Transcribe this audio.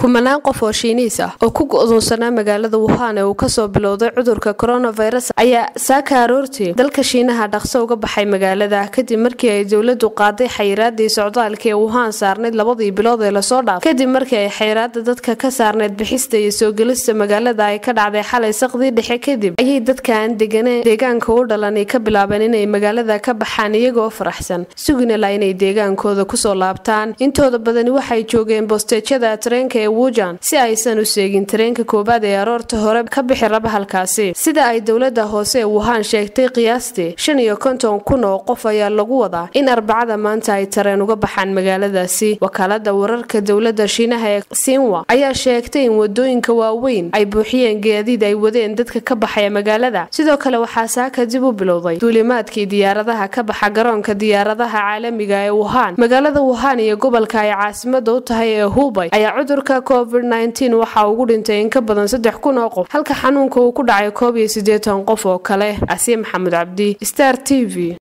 kumanaan qof oo shiiniis ah oo ku go-doonsanaa magaalada wuhan ee uu ka soo bilowday cudurka coronavirus ayaa saaka aroortii dalka shiinaha dhaqso uga baxay magaalada. Kadib markii ay dowladu qaaday xayiraadii socdaalka ee wuhan saarnayd labadii bilood ee la soo dhaaf kadib markii ay xayiraada dadka ka saarnayd bixista iyo soo gelista magaalada ay ka dhacday xalay saqdii dhexe kadib ayay dadka aan deganeen deegaanka u dhalan ka bilaabeen inay magaalada ka baxaan iyagoo faraxsan. Suginala inay deegaankooda ku soo laabtaan. Intooda badani waxay joogeen bosteejyada tareenka ee wujan si aysan u seegin tareenka koowaad ee aroorta hore ka bixi raba halkaasi sida ay dowladda hoose ee wuhan sheegtay qiyaastii shan iyo konton kun oo qof ayaa lagu wadaa in arbacada maanta ay tareen uga baxaan magaaladaasi. Wakaalada wararka dowladda shiinaha ee sinwa ayaa sheegtay in waddooyinka waaweyn ay buuxiyeen gaadiid ay wadeen dadka ka baxaya magaalada. Sidoo kale waxaa saaka dib u bilowday duulimaadkii diyaaradaha ka baxa garoonka diyaaradaha caalamiga ee wuhan. Magaalada wuhan iyo gobolka ay caasimada u tahay ee hubay ayaa cudurka covid nteen waxaa ugu dhintay in ka badan saddex kun oo qof halka xanuunka uu ku dhacay koob iyo siddeetan qof oo kale. Asiye maxamed cabdi star t v